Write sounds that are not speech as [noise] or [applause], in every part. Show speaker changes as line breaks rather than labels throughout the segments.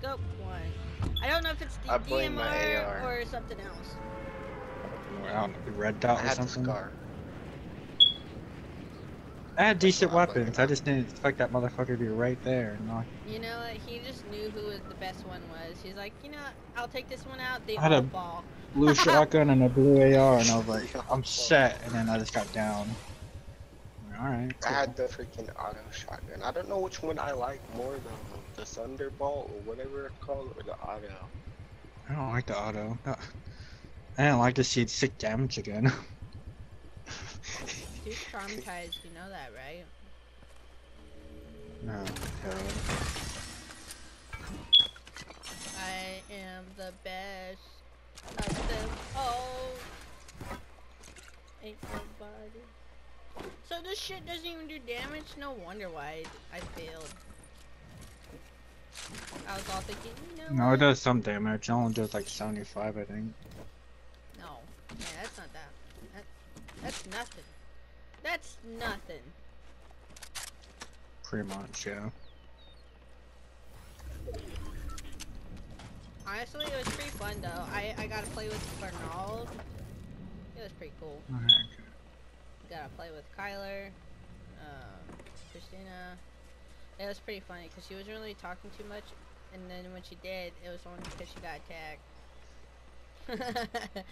scope one. I don't know if it's the
I my
DMR
AR.
or something else.
I don't know, the red
I
dot or
had
something.
scar.
I had decent
what I blame
weapons. I just didn't expect that motherfucker to be right there. No,
You know what? He just knew who was the best one was. He's like, you know, I'll take this one out. They
I had a-
fall.
blue [laughs] shotgun and a blue AR, and I was like, I'm set. And then I just got down. All right.
I had the freaking auto shotgun. I don't know which one I like more though. The Thunderbolt or whatever it's called, or the auto.
I don't like the auto. No. I don't like to see sick damage again. [laughs]
Dude's traumatized. You know that, right?
no, terrible.
I am the best of them all. Ain't nobody. So this shit doesn't even do damage? No wonder why I failed. I was all thinking, you know
No, it does some damage. It only does like 75, I think.
No. Yeah, that's not that. that. That's nothing. That's nothing.
Pretty much, yeah.
Honestly, it was pretty fun though. I, I got to play with Bernal. It was pretty cool. Got to play with Kyler, um, Christina. It was pretty funny because she wasn't really talking too much, and then when she did, it was only because she got attacked. [laughs]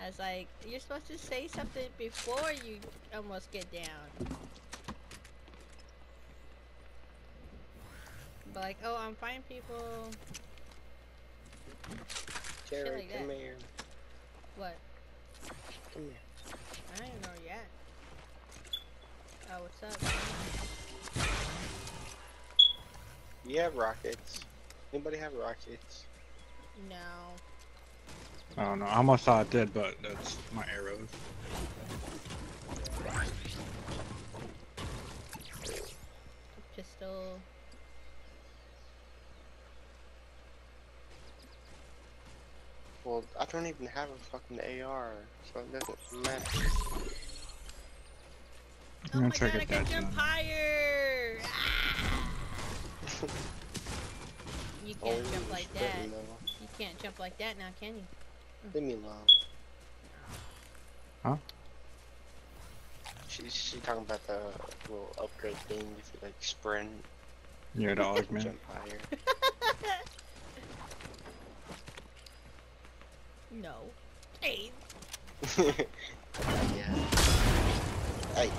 I was like, you're supposed to say something before you almost get down. But like, oh, I'm fine, people.
Geri,
like
come
that.
here.
What?
Come here.
I don't even know where you're at. Oh, what's up?
You have rockets. Anybody have rockets?
No.
I don't know. I almost thought it did, but that's my arrows.
Pistol.
Well, I don't even have a fucking AR, so it doesn't matter.
Oh
gonna
my
try
god,
to
I
get
can
that
jump higher! Ah! You [laughs] can't
Holy
jump like that.
no.
You can't jump like that now, can you?
Leave me alone.
Huh?
She's she talking about the little upgrade thing if you like sprint
You're the
and
augment.
jump higher. [laughs]
no. Hey, [laughs]
yeah. Hey,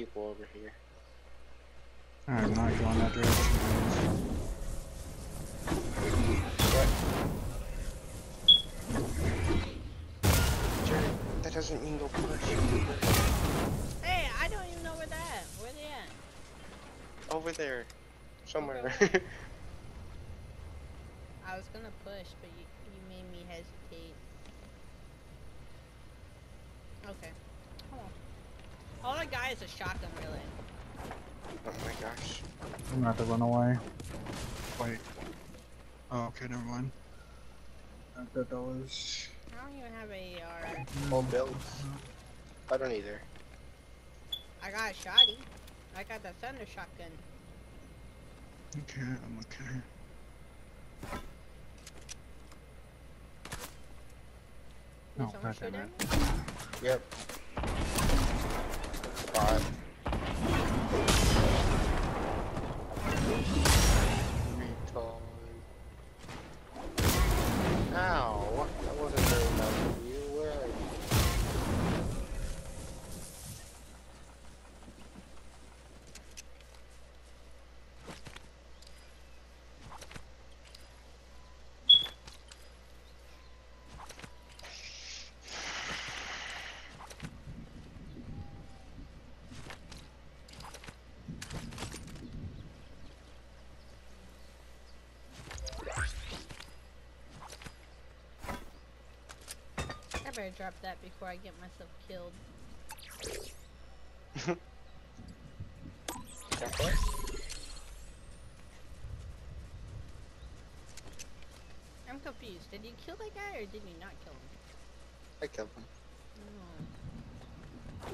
people over here.
I'm not going that direction.
Geri, that doesn't mean go push.
hey, I don't even know where that. Where they at?
Over there. Somewhere. [laughs]
I was gonna push, but you, you made me hesitate. Okay. Hold on. All I got is a shotgun, really.
oh my gosh.
I'm gonna have to run away. Wait. Oh, okay, never mind. I thought that was.
I don't even have a uh, AR.
Full builds. I don't either.
I got a shotty. I got the thunder shotgun.
Okay, I'm okay.
Did
Oh,
someone shoot
goddamn?
Yep. Bot.
better drop that before I get myself killed. [laughs] I'm confused. Did you kill that guy or did you not kill him?
I killed him.
Oh.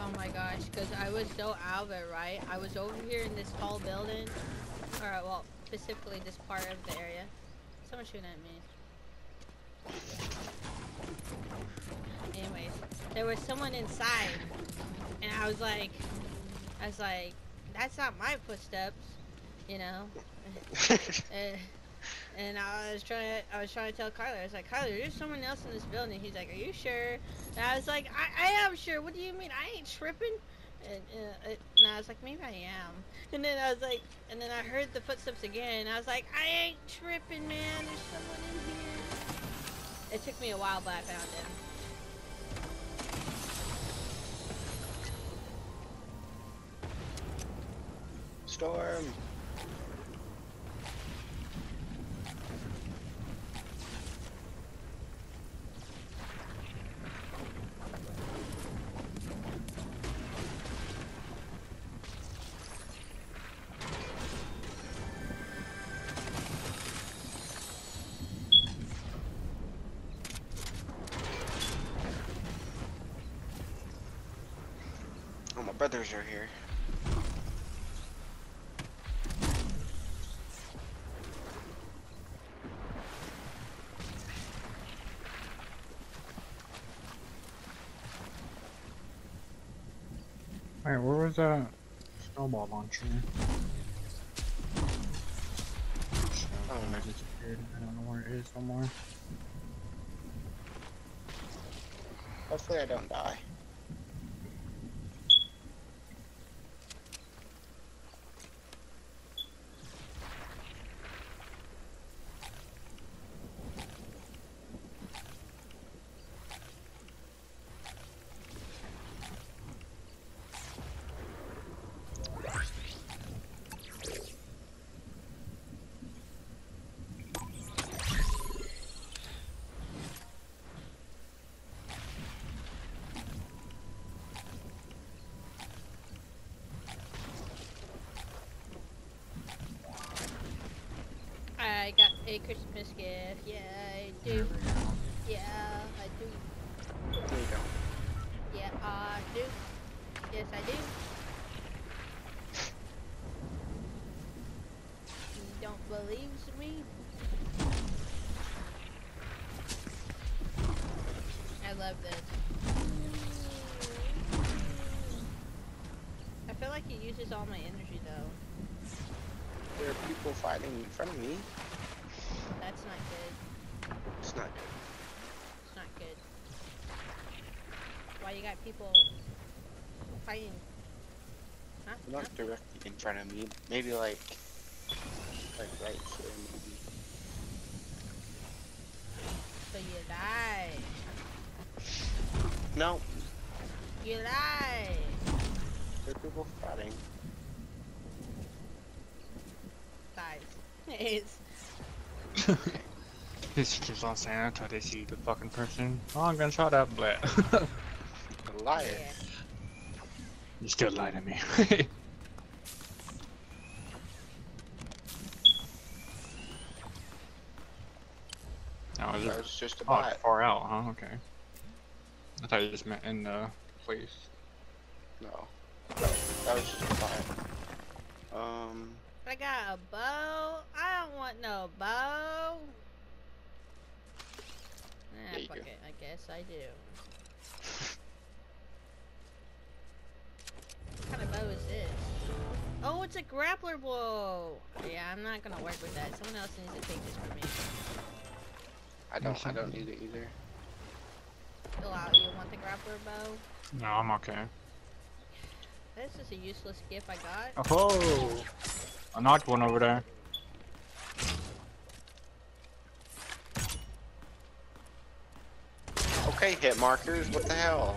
Oh my gosh, because I was so out of it, right? I was over here in this tall building. Alright, well, specifically this part of the area. Someone shooting at me. Anyways, there was someone inside, and I was like, I was like, that's not my footsteps, you know. [laughs] and, and I was trying to, I was trying to tell Kyler, I was like, Kyler, there's someone else in this building. He's like, Are you sure? And I was like, I, I am sure. What do you mean? I ain't tripping. And, it- and I was like, maybe I am. And then I was like, and then I heard the footsteps again. And I was like, I ain't tripping, man. There's someone in here. It took me a while, but I found him.
Storm. My are here.
Wait, where was that snowball launcher?
Oh, no.
It disappeared. I don't know where it is somewhere.
Hopefully I don't die.
I got a Christmas gift. Yeah, I do. Yeah, I do.
There you go.
Yeah, I do. Yes, I do. You don't believe me? I love this. I feel like it uses all my energy though.
There are people fighting in front of me.
That's not good.
It's not good.
It's not good. Why you got people fighting? Huh? Huh?
Not directly in front of me. Maybe like, like right here. Maybe.
So you die.
No,
You lie.
there are people fighting.
Dies. [laughs] It's [laughs]
This keeps on saying until they see the fucking person. Oh, I'm gonna shot up, but [laughs]
A liar.
yeah.
you still lied to me. [laughs] oh, is
That
it?
was just a
Oh,
bot.
it's far out, huh? Okay. I thought you just meant in the place.
No. That was just a bot. Um,
I got a bow. I don't want no bow. Nah,
Yeah,
fuck
do.
it. I guess I do. What kind of bow is this? Oh, it's a grappler bow. Yeah, I'm not gonna work with that. Someone else needs to take this from me.
I don't, I don't need it either.
Fill out. Uh, you want the grappler bow?
No, I'm okay.
This is a useless gift I got.
Oh! I knocked one over there.
Okay, hit markers. What the hell?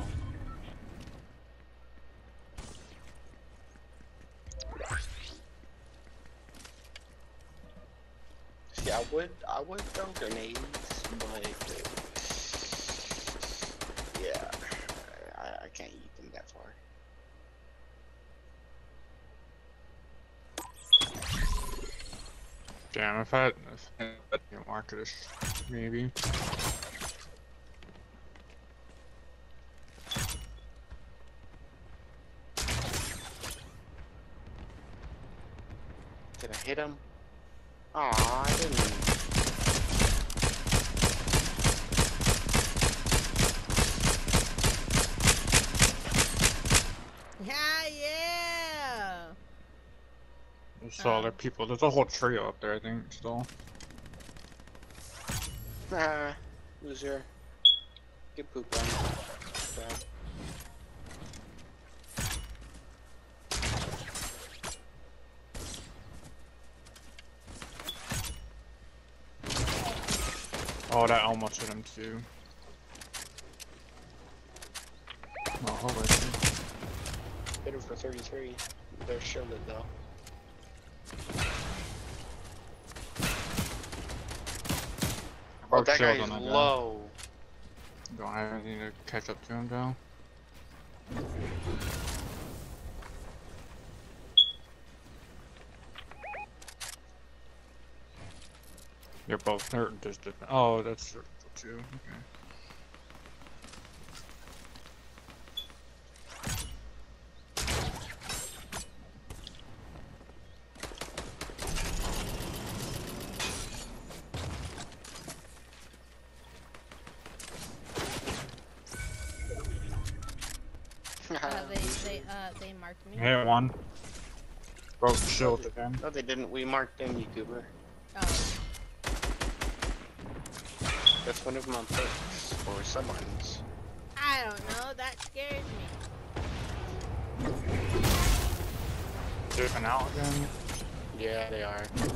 See, I would, I would throw grenades, but yeah,
Damn, if I, if I didn't mark this, maybe.
Did I hit him? Aw, I didn't.
Still other people. There's a whole trio up there, I think, still.
Ah, loser. Get pooped on. Bad.
Oh, that almost hit him too. Oh, holy shit.
Hit him for 33. They're shielded though. Oh, that guy is
guy.
low.
Don't have anything to catch up to him, though. They're both, they're just. Oh, that's two. Okay.
Uh, they they uh they marked me.
Hit one. Broke shield again.
no, they didn't. We marked them, YouTuber.
Oh,
That's one of my perks for someone's.
I don't know. That scares me.
Dipping out again.
Yeah, they are.
I'm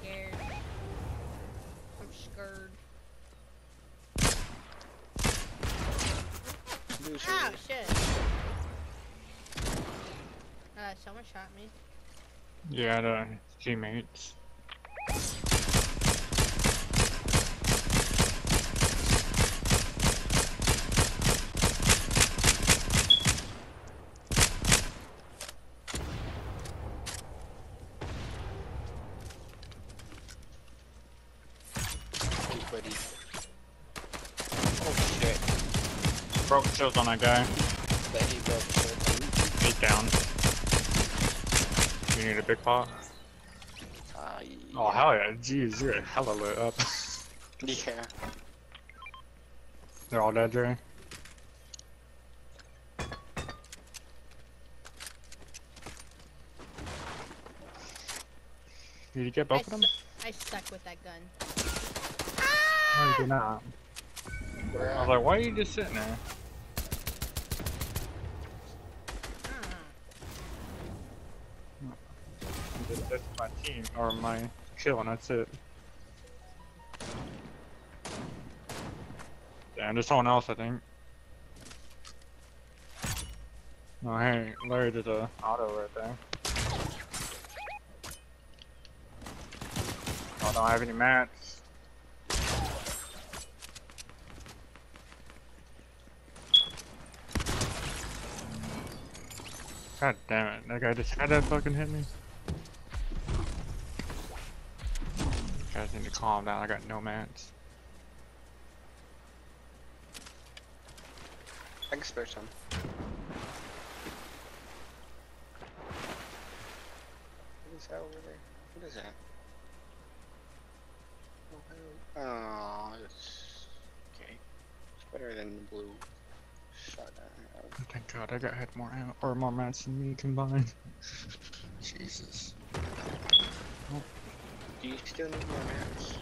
scared. I'm scared.
Loser.
Ow, oh, shit. Uh, someone shot me.
Yeah, the teammates.
Hey, buddy. Oh shit.
Broke shield on that guy.
That he broke shit.
Eight down. You need a big pot?
Uh,
Oh, hell yeah. Jeez, you're hella lit up.
Yeah.
They're all dead, Geri. Did you get
I,
both of them?
I stuck with that gun.
No, you did not. I was like, why are you just sitting there?
Ah.
That's my team, or my kill, and that's it. Damn, there's someone else, I think. Oh, hey, Larry, there's a auto right there. Oh, I don't have any mats. God damn it, that guy just had that fucking hit me. Need to calm down, I got no mats.
I can spare some. What is that over there? What is that? Oh, it's okay. It's better than the blue have.
Thank God, I got had more or more mats than me combined. [laughs] Jesus.
Do you still need more mats?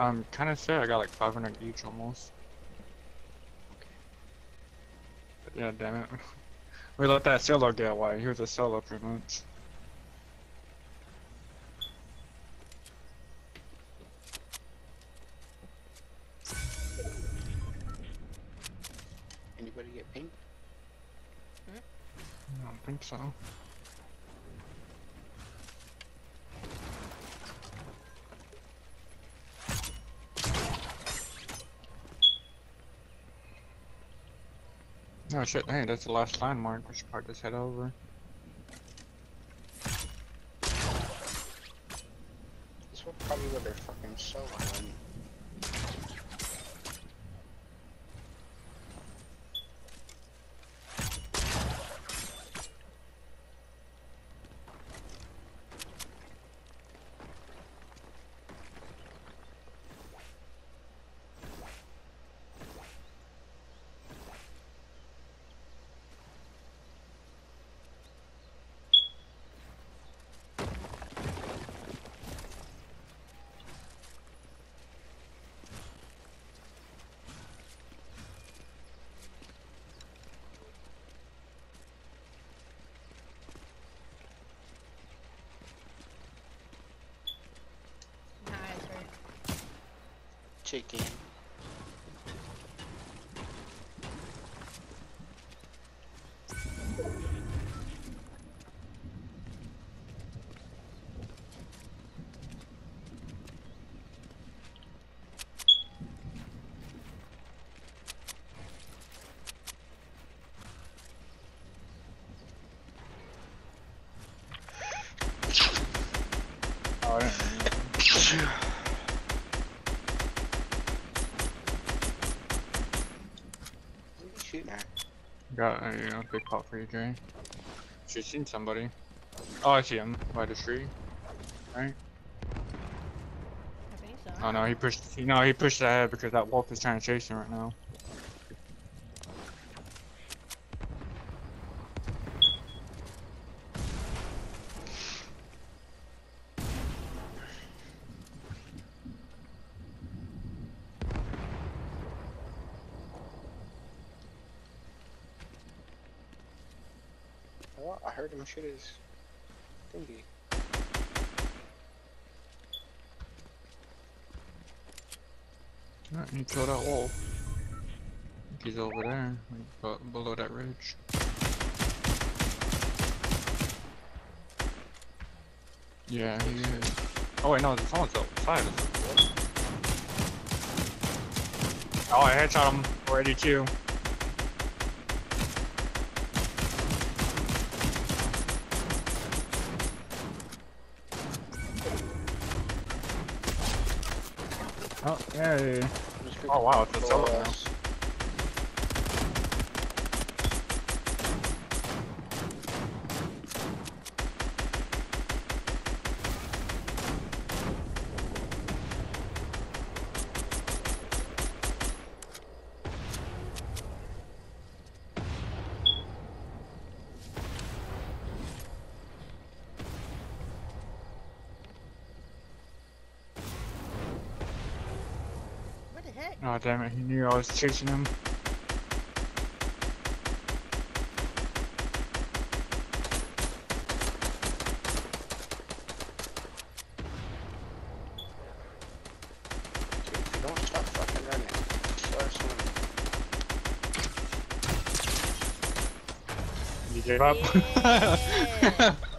I'm um, kind of sad. I got like 500 each almost. But yeah, damn it. [laughs] We let that solo get away. He was a solo pretty much.
Anybody get pink?
I don't think so. Oh shit, hey, that's the last landmark. We should probably just head over.
This will probably where they're fucking soloing. Chicken. Shooting at?
Got a you know, big pot for you, Jay. She's seen somebody. Oh, I see him by the tree. Right?
I think so.
Oh no, he pushed. You know, he pushed ahead because that wolf is trying to chase him right now.
Oh, I heard him shoot his thingy.
Alright, he killed that wolf. I think He's over there, like, below that ridge. Yeah, he is. Oh wait, no, someone's outside. Oh, I headshot him. 482. Oh, yay. Oh, wow, it's a solo now. Damn it, he knew I was chasing him.
You stop [laughs]